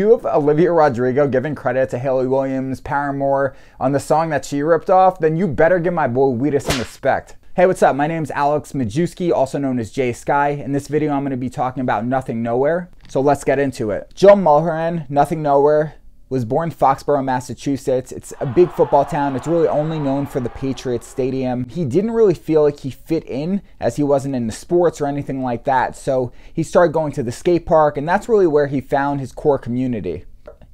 You have Olivia Rodrigo giving credit to Hayley Williams, Paramore on the song that she ripped off, then you better give my boy Wheatus some respect. Hey, what's up? My name's Alex Majewski, also known as J Sky. In this video, I'm going to be talking about Nothing Nowhere. So let's get into it. Joe Mulherin, Nothing Nowhere, was born in Foxborough, Massachusetts. It's a big football town. It's really only known for the Patriots Stadium. He didn't really feel like he fit in as he wasn't in the sports or anything like that. So he started going to the skate park, and that's really where he found his core community.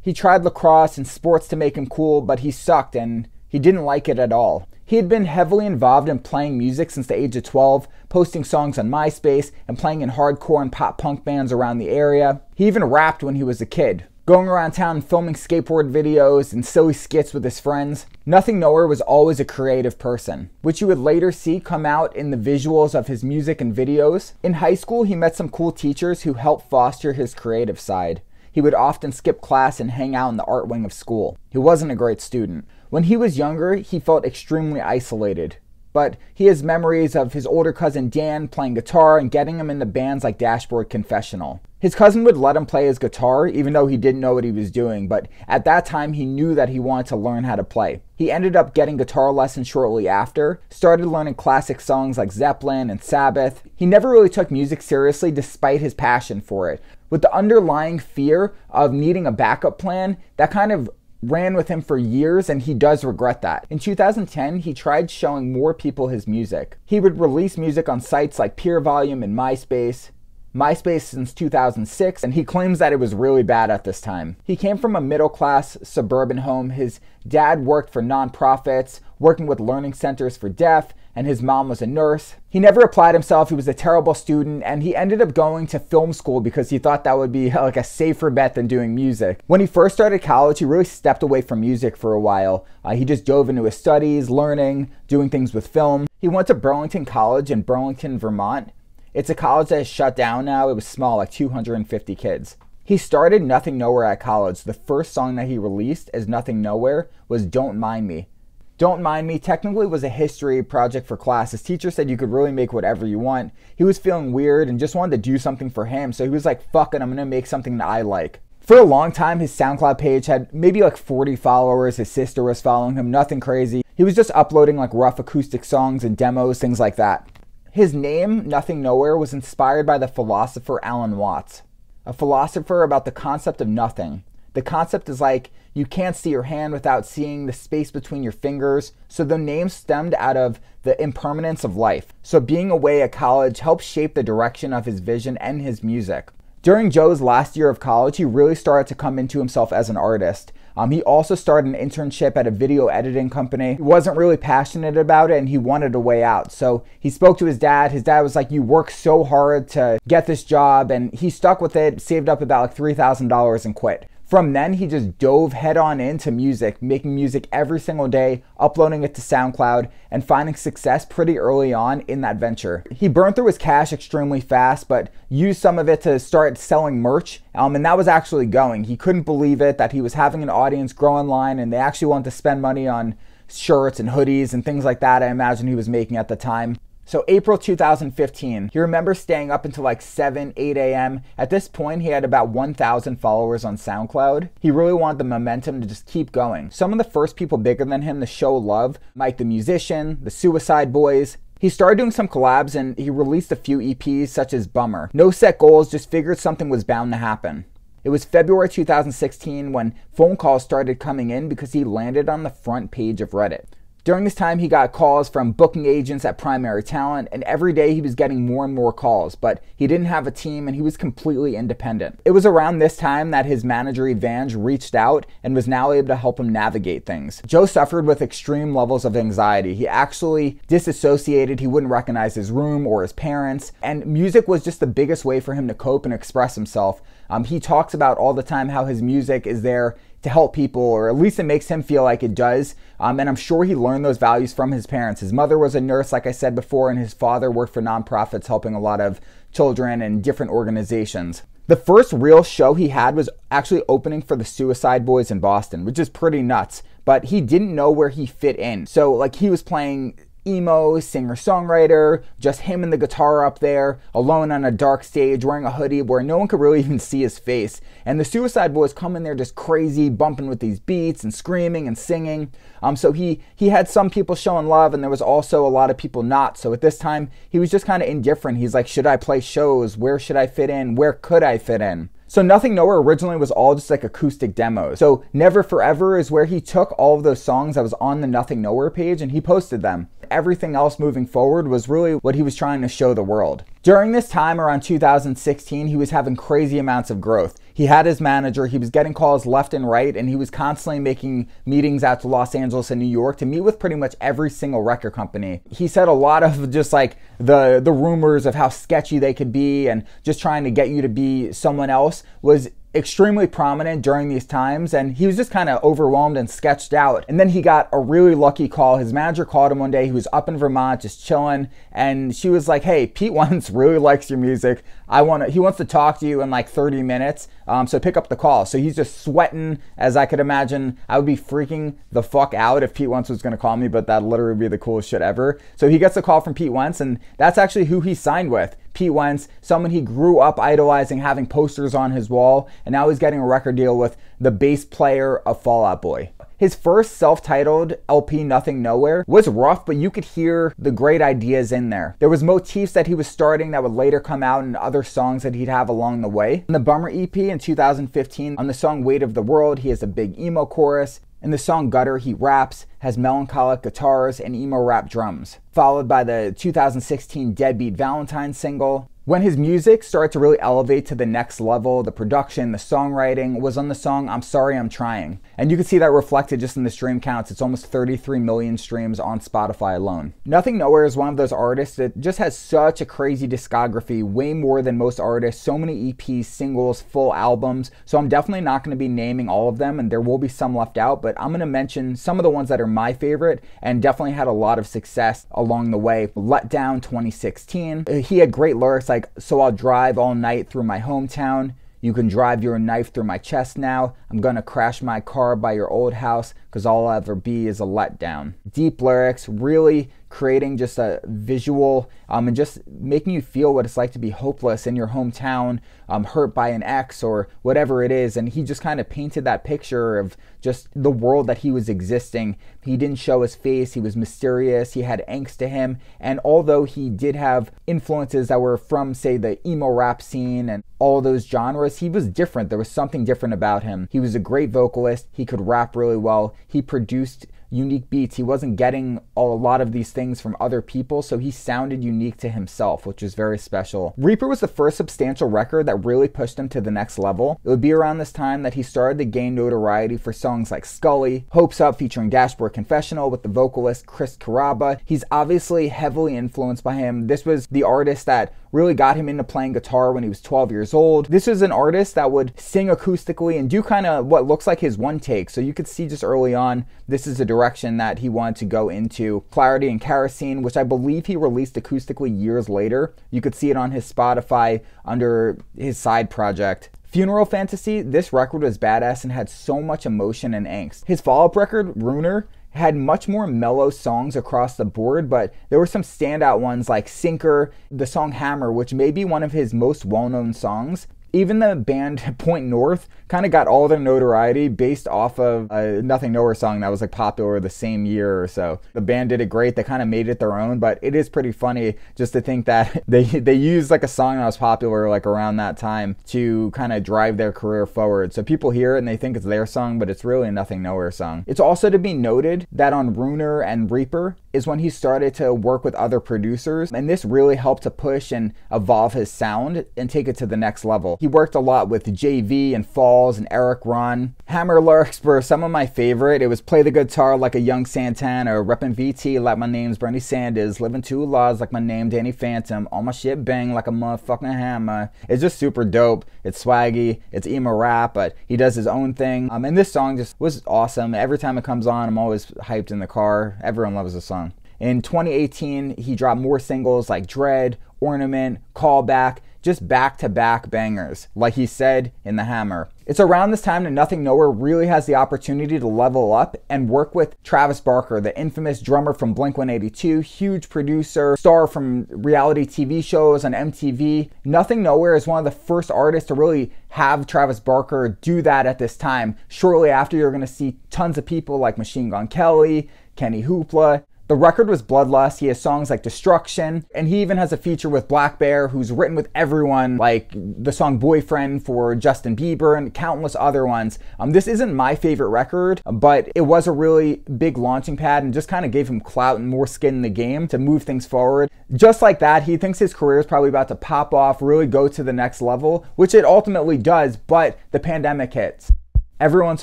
He tried lacrosse and sports to make him cool, but he sucked and he didn't like it at all. He had been heavily involved in playing music since the age of 12, posting songs on MySpace and playing in hardcore and pop punk bands around the area. He even rapped when he was a kid going around town filming skateboard videos and silly skits with his friends. Nothing Nowhere was always a creative person, which you would later see come out in the visuals of his music and videos. In high school, he met some cool teachers who helped foster his creative side. He would often skip class and hang out in the art wing of school. He wasn't a great student. When he was younger, he felt extremely isolated but he has memories of his older cousin Dan playing guitar and getting him into bands like Dashboard Confessional. His cousin would let him play his guitar even though he didn't know what he was doing, but at that time he knew that he wanted to learn how to play. He ended up getting guitar lessons shortly after, started learning classic songs like Zeppelin and Sabbath. He never really took music seriously despite his passion for it. With the underlying fear of needing a backup plan, that kind of ran with him for years and he does regret that. In 2010, he tried showing more people his music. He would release music on sites like PureVolume and MySpace. MySpace since 2006, and he claims that it was really bad at this time. He came from a middle class suburban home. His dad worked for nonprofits, working with learning centers for deaf, and his mom was a nurse. He never applied himself, he was a terrible student, and he ended up going to film school because he thought that would be like a safer bet than doing music. When he first started college, he really stepped away from music for a while. Uh, he just dove into his studies, learning, doing things with film. He went to Burlington College in Burlington, Vermont, it's a college that is shut down now. It was small, like 250 kids. He started Nothing Nowhere at college. The first song that he released as Nothing Nowhere was Don't Mind Me. Don't Mind Me technically was a history project for class. His teacher said you could really make whatever you want. He was feeling weird and just wanted to do something for him. So he was like, fuck it, I'm gonna make something that I like. For a long time, his SoundCloud page had maybe like 40 followers. His sister was following him, nothing crazy. He was just uploading like rough acoustic songs and demos, things like that. His name, Nothing Nowhere, was inspired by the philosopher Alan Watts, a philosopher about the concept of nothing. The concept is like you can't see your hand without seeing the space between your fingers. So the name stemmed out of the impermanence of life. So being away at college helped shape the direction of his vision and his music. During Joe's last year of college, he really started to come into himself as an artist. Um, he also started an internship at a video editing company. He wasn't really passionate about it and he wanted a way out. So he spoke to his dad. His dad was like, You work so hard to get this job. And he stuck with it, saved up about like $3,000 and quit. From then, he just dove head on into music, making music every single day, uploading it to SoundCloud, and finding success pretty early on in that venture. He burned through his cash extremely fast, but used some of it to start selling merch, um, and that was actually going. He couldn't believe it that he was having an audience grow online, and they actually wanted to spend money on shirts and hoodies and things like that I imagine he was making at the time. So April 2015, he remembers staying up until like 7, 8 a.m. At this point, he had about 1,000 followers on SoundCloud. He really wanted the momentum to just keep going. Some of the first people bigger than him to show love, Mike the Musician, the Suicide Boys, he started doing some collabs and he released a few EPs such as Bummer. No set goals, just figured something was bound to happen. It was February 2016 when phone calls started coming in because he landed on the front page of Reddit. During this time, he got calls from booking agents at Primary Talent, and every day he was getting more and more calls, but he didn't have a team and he was completely independent. It was around this time that his manager Evange reached out and was now able to help him navigate things. Joe suffered with extreme levels of anxiety. He actually disassociated, he wouldn't recognize his room or his parents, and music was just the biggest way for him to cope and express himself. Um, he talks about all the time how his music is there to help people, or at least it makes him feel like it does. Um, and I'm sure he learned those values from his parents. His mother was a nurse, like I said before, and his father worked for nonprofits helping a lot of children and different organizations. The first real show he had was actually opening for the Suicide Boys in Boston, which is pretty nuts. But he didn't know where he fit in. So, like, he was playing emo singer songwriter, just him and the guitar up there, alone on a dark stage, wearing a hoodie where no one could really even see his face. And the Suicide Boys come in there just crazy, bumping with these beats and screaming and singing. Um, so he he had some people showing love, and there was also a lot of people not. So at this time, he was just kind of indifferent. He's like, should I play shows? Where should I fit in? Where could I fit in? So Nothing Nowhere originally was all just like acoustic demos. So Never Forever is where he took all of those songs that was on the Nothing Nowhere page and he posted them. Everything else moving forward was really what he was trying to show the world. During this time around 2016, he was having crazy amounts of growth. He had his manager, he was getting calls left and right, and he was constantly making meetings out to Los Angeles and New York to meet with pretty much every single record company. He said a lot of just like the the rumors of how sketchy they could be and just trying to get you to be someone else was extremely prominent during these times and he was just kind of overwhelmed and sketched out. And then he got a really lucky call. His manager called him one day. He was up in Vermont just chilling and she was like, "Hey, Pete Wentz really likes your music. I want to he wants to talk to you in like 30 minutes. Um, so pick up the call." So he's just sweating as I could imagine. I would be freaking the fuck out if Pete Wentz was going to call me, but that'd literally be the coolest shit ever. So he gets a call from Pete Wentz and that's actually who he signed with. Pete Wentz, someone he grew up idolizing, having posters on his wall, and now he's getting a record deal with the bass player of Fall Out Boy. His first self titled LP, Nothing Nowhere, was rough, but you could hear the great ideas in there. There was motifs that he was starting that would later come out in other songs that he'd have along the way. In the Bummer EP in 2015, on the song Weight of the World, he has a big emo chorus. In the song Gutter, he raps, has melancholic guitars and emo rap drums, followed by the 2016 Deadbeat Valentine single. When his music started to really elevate to the next level, the production, the songwriting was on the song I'm Sorry I'm Trying. And you can see that reflected just in the stream counts. It's almost 33 million streams on Spotify alone. Nothing Nowhere is one of those artists that just has such a crazy discography, way more than most artists, so many EPs, singles, full albums. So I'm definitely not going to be naming all of them, and there will be some left out, but I'm going to mention some of the ones that are my favorite and definitely had a lot of success along the way. Let Down 2016. He had great lyrics like, So I'll drive all night through my hometown. You can drive your knife through my chest now. I'm gonna crash my car by your old house because all I'll ever be is a letdown. Deep lyrics, really creating just a visual um, and just making you feel what it's like to be hopeless in your hometown, um, hurt by an ex or whatever it is. And he just kind of painted that picture of just the world that he was existing. He didn't show his face, he was mysterious, he had angst to him. And although he did have influences that were from, say, the emo rap scene and all those genres, he was different. There was something different about him. He was a great vocalist, he could rap really well, he produced unique beats. He wasn't getting a lot of these things from other people, so he sounded unique to himself, which was very special. Reaper was the first substantial record that really pushed him to the next level. It would be around this time that he started to gain notoriety for songs like Scully, Hopes Up featuring Dashboard Confessional with the vocalist Chris Carrabba. He's obviously heavily influenced by him. This was the artist that really got him into playing guitar when he was 12 years old. This is an artist that would sing acoustically and do kind of what looks like his one take. So you could see just early on, this is a direction that he wanted to go into. Clarity and Kerosene, which I believe he released acoustically years later. You could see it on his Spotify under his side project. Funeral Fantasy, this record was badass and had so much emotion and angst. His follow up record, Ruiner, had much more mellow songs across the board, but there were some standout ones like Sinker, the song Hammer, which may be one of his most well known songs. Even the band Point North kind of got all their notoriety based off of a Nothing Nowhere song that was like popular the same year or so. The band did it great. They kind of made it their own, but it is pretty funny just to think that they they used like a song that was popular like around that time to kind of drive their career forward. So people hear it and they think it's their song, but it's really a Nothing Nowhere song. It's also to be noted that on Ruiner and Reaper is when he started to work with other producers, and this really helped to push and evolve his sound and take it to the next level. He worked a lot with JV and Falls and Erik Ron. Hammer lyrics were some of my favorite. It was play the guitar like a young Santana, reppin' VT like my name's Bernie Sanders, living two laws like my name Danny Phantom, all my shit bang like a motherfucking hammer. It's just super dope. It's swaggy. It's emo rap, but he does his own thing. Um, and this song just was awesome. Every time it comes on, I'm always hyped in the car. Everyone loves the song. In 2018, he dropped more singles like Dread, Ornament, Callback, just back to back bangers, like he said in The Hammer. It's around this time that Nothing Nowhere really has the opportunity to level up and work with Travis Barker, the infamous drummer from Blink 182, huge producer, star from reality TV shows on MTV. Nothing Nowhere is one of the first artists to really have Travis Barker do that at this time. Shortly after, you're going to see tons of people like Machine Gun Kelly, Kenny Hoopla, the record was Bloodlust. He has songs like Destruction, and he even has a feature with blackbear, who's written with everyone, like the song Boyfriend for Justin Bieber and countless other ones. Um, this isn't my favorite record, but it was a really big launching pad and just kind of gave him clout and more skin in the game to move things forward. Just like that, he thinks his career is probably about to pop off, really go to the next level, which it ultimately does, but the pandemic hits. Everyone's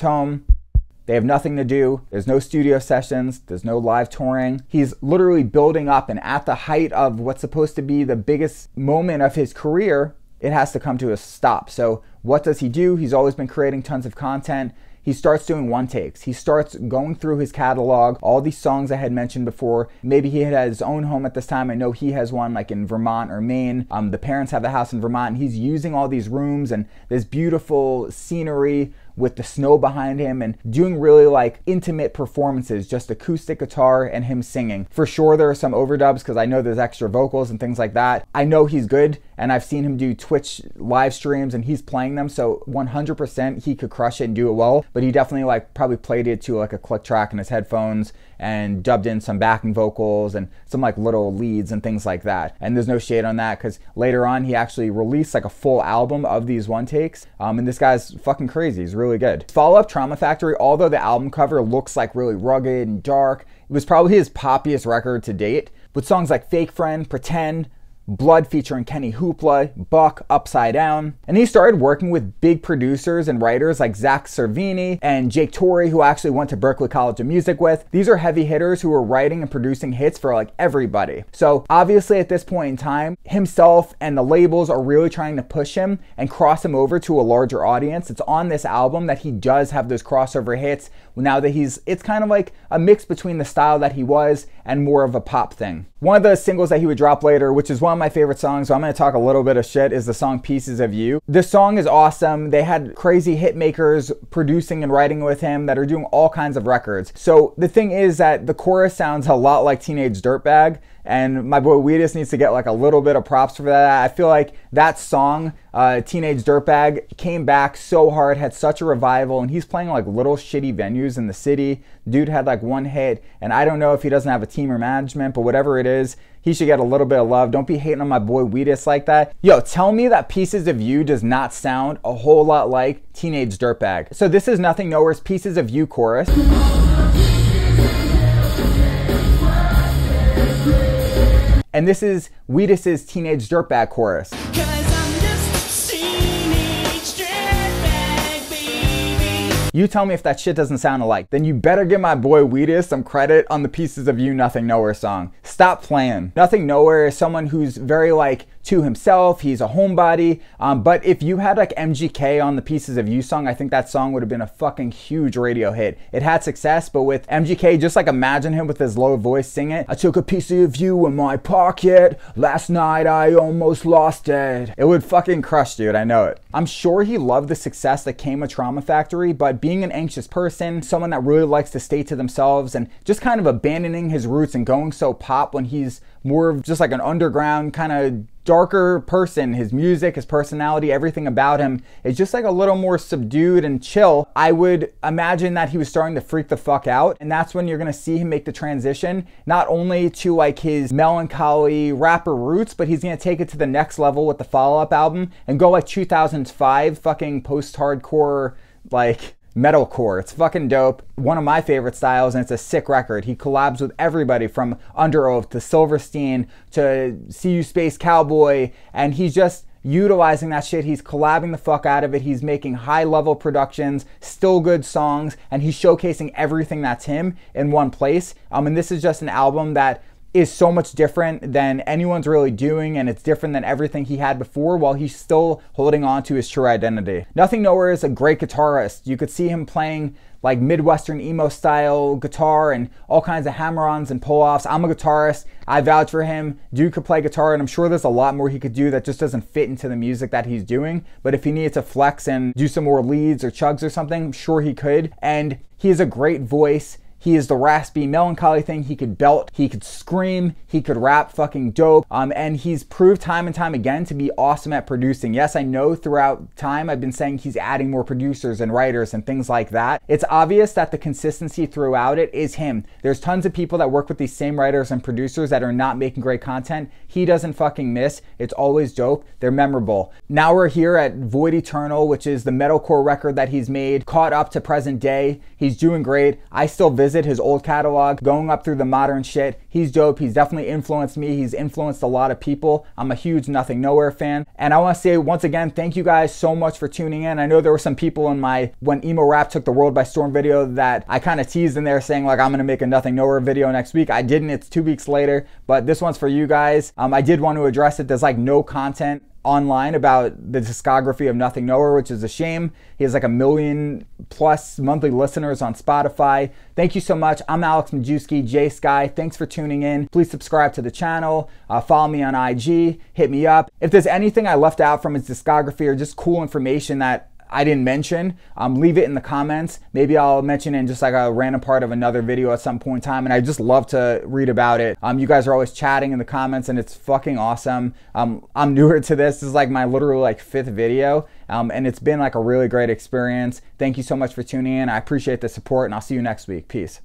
home they have nothing to do. There's no studio sessions. There's no live touring. He's literally building up, and at the height of what's supposed to be the biggest moment of his career, it has to come to a stop. So, what does he do? He's always been creating tons of content he starts doing one takes. He starts going through his catalog, all these songs I had mentioned before. Maybe he had his own home at this time. I know he has one like in Vermont or Maine. Um, the parents have a house in Vermont, and he's using all these rooms and this beautiful scenery with the snow behind him and doing really like intimate performances, just acoustic guitar and him singing. For sure, there are some overdubs because I know there's extra vocals and things like that. I know he's good and I've seen him do Twitch live streams and he's playing them, so 100% he could crush it and do it well. But he definitely like probably played it to like a click track in his headphones and dubbed in some backing vocals and some like little leads and things like that. And there's no shade on that because later on he actually released like a full album of these one takes. Um, and this guy's fucking crazy. He's really good. Follow up Trauma Factory, although the album cover looks like really rugged and dark, it was probably his poppiest record to date. With songs like Fake Friend, Pretend, Blood featuring Kenny Hoopla, Buck, Upside Down. And he started working with big producers and writers like Zach Cervini and Jake Torrey, who actually went to Berklee College of Music with. These are heavy hitters who were writing and producing hits for like everybody. So obviously at this point in time, himself and the labels are really trying to push him and cross him over to a larger audience. It's on this album that he does have those crossover hits now that he's, it's kind of like a mix between the style that he was and more of a pop thing. One of the singles that he would drop later, which is one of my favorite songs, so I'm gonna talk a little bit of shit, is the song Pieces of You. This song is awesome. They had crazy hit makers producing and writing with him that are doing all kinds of records. So the thing is that the chorus sounds a lot like Teenage Dirtbag. And my boy Wheatus needs to get like a little bit of props for that. I feel like that song, uh, Teenage Dirtbag, came back so hard, had such a revival, and he's playing like little shitty venues in the city. Dude had like one hit, and I don't know if he doesn't have a team or management, but whatever it is, he should get a little bit of love. Don't be hating on my boy Wheatus like that. Yo, tell me that Pieces of You does not sound a whole lot like Teenage Dirtbag. So this is Nothing Nowhere's Pieces of You chorus. And this is Wheatus's Teenage Dirtbag chorus. You tell me if that shit doesn't sound alike. Then you better give my boy Wheatus some credit on the Pieces of You Nothing Nowhere song. Stop playing. Nothing Nowhere is someone who's very like to himself. He's a homebody. Um, but if you had like MGK on the Pieces of You song, I think that song would have been a fucking huge radio hit. It had success, but with MGK, just like imagine him with his low voice sing it. I took a piece of you in my pocket. Last night I almost lost it. It would fucking crush, dude. I know it. I'm sure he loved the success that came with Trauma Factory, but being an anxious person, someone that really likes to stay to themselves, and just kind of abandoning his roots and going so pop when he's more of just like an underground kind of darker person. His music, his personality, everything about him is just like a little more subdued and chill. I would imagine that he was starting to freak the fuck out. And that's when you're gonna see him make the transition, not only to like his melancholy rapper roots, but he's gonna take it to the next level with the follow up album and go like 2005 fucking post hardcore, like metalcore. It's fucking dope. One of my favorite styles, and it's a sick record. He collabs with everybody from Underoath to Silverstein to You Space Cowboy, and he's just utilizing that shit. He's collabing the fuck out of it. He's making high level productions, still good songs, and he's showcasing everything that's him in one place. Um, and this is just an album that is so much different than anyone's really doing, and it's different than everything he had before while he's still holding on to his true identity. Nothing Nowhere is a great guitarist. You could see him playing like Midwestern emo style guitar and all kinds of hammer ons and pull offs. I'm a guitarist. I vouch for him. Dude could play guitar, and I'm sure there's a lot more he could do that just doesn't fit into the music that he's doing. But if he needed to flex and do some more leads or chugs or something, I'm sure he could. And he has a great voice. He is the raspy, melancholy thing. He could belt, he could scream, he could rap fucking dope. Um, and he's proved time and time again to be awesome at producing. Yes, I know throughout time I've been saying he's adding more producers and writers and things like that. It's obvious that the consistency throughout it is him. There's tons of people that work with these same writers and producers that are not making great content. He doesn't fucking miss. It's always dope. They're memorable. Now we're here at Void Eternal, which is the metalcore record that he's made, caught up to present day. He's doing great. I still visit visit his old catalog, going up through the modern shit. He's dope. He's definitely influenced me. He's influenced a lot of people. I'm a huge Nothing Nowhere fan. And I want to say once again, thank you guys so much for tuning in. I know there were some people in my When Emo Rap Took the World by Storm video that I kind of teased in there saying like I'm going to make a Nothing Nowhere video next week. I didn't. It's two weeks later, but this one's for you guys. Um, I did want to address it. There's like no content online about the discography of Nothing Nowhere, which is a shame. He has like a million plus monthly listeners on Spotify. Thank you so much. I'm Alex Majewski, J Sky. Thanks for tuning in. Please subscribe to the channel. Uh, follow me on IG. Hit me up. If there's anything I left out from his discography or just cool information that I didn't mention, um, leave it in the comments. Maybe I'll mention in just like a random part of another video at some point in time. And I just love to read about it. Um, you guys are always chatting in the comments and it's fucking awesome. Um, I'm newer to this. This is like my literal like fifth video. Um, and it's been like a really great experience. Thank you so much for tuning in. I appreciate the support and I'll see you next week. Peace.